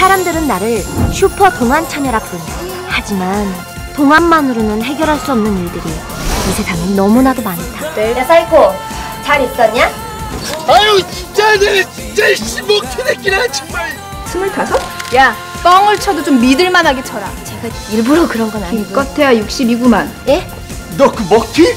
사람들은 나를 슈퍼 동안 처녀라뿐. 하지만 동안만으로는 해결할 수 없는 일들이 이 세상엔 너무나도 많다. 야 사이코 잘 있었냐? 아유 진짜 내 진짜 씨먹히네끼나 정말 스물다섯? 야, 뻥을 쳐도 좀 믿을만하게 쳐라. 제가 일부러 그런 건 아니고. 기껏해야 62구만. 예? 너 그 먹튀?